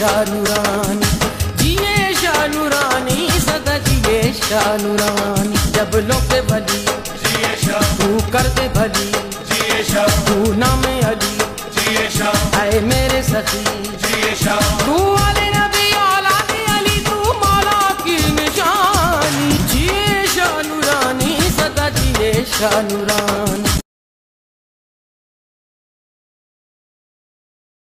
शानुरानी। जिए शानुरानी, सदा जिए शानुरानी। जब लोग भली, तू कर दे भली। तू नाम अली जिए आए मेरे सखी तू वाले नबी, औलाद अली, तू मौला की निशानी। जिए शानुरानी, सदा जिए शानुरानी।